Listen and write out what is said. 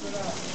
That's what